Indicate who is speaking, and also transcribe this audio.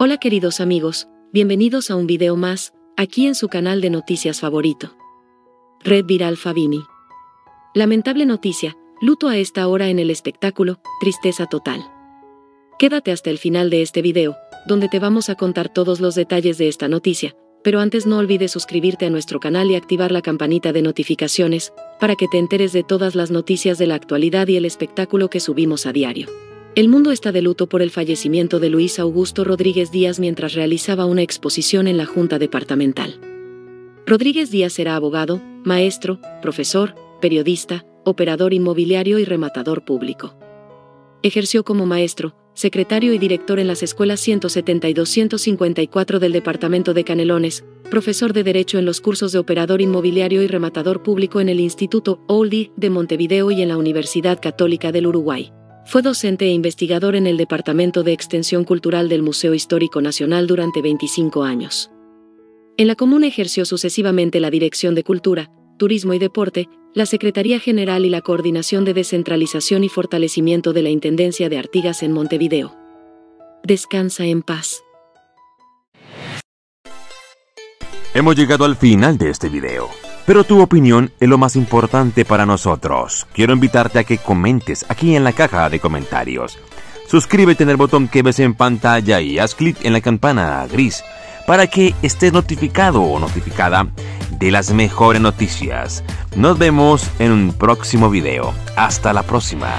Speaker 1: Hola queridos amigos, bienvenidos a un video más, aquí en su canal de noticias favorito. Red Viral Fabini. Lamentable noticia, luto a esta hora en el espectáculo, tristeza total. Quédate hasta el final de este video, donde te vamos a contar todos los detalles de esta noticia, pero antes no olvides suscribirte a nuestro canal y activar la campanita de notificaciones, para que te enteres de todas las noticias de la actualidad y el espectáculo que subimos a diario. El mundo está de luto por el fallecimiento de Luis Augusto Rodríguez Díaz mientras realizaba una exposición en la Junta Departamental. Rodríguez Díaz era abogado, maestro, profesor, periodista, operador inmobiliario y rematador público. Ejerció como maestro, secretario y director en las escuelas 170 del Departamento de Canelones, profesor de Derecho en los cursos de operador inmobiliario y rematador público en el Instituto Oldie de Montevideo y en la Universidad Católica del Uruguay. Fue docente e investigador en el Departamento de Extensión Cultural del Museo Histórico Nacional durante 25 años. En la comuna ejerció sucesivamente la Dirección de Cultura, Turismo y Deporte, la Secretaría General y la Coordinación de Descentralización y Fortalecimiento de la Intendencia de Artigas en Montevideo. Descansa en paz.
Speaker 2: Hemos llegado al final de este video. Pero tu opinión es lo más importante para nosotros. Quiero invitarte a que comentes aquí en la caja de comentarios. Suscríbete en el botón que ves en pantalla y haz clic en la campana gris para que estés notificado o notificada de las mejores noticias. Nos vemos en un próximo video. Hasta la próxima.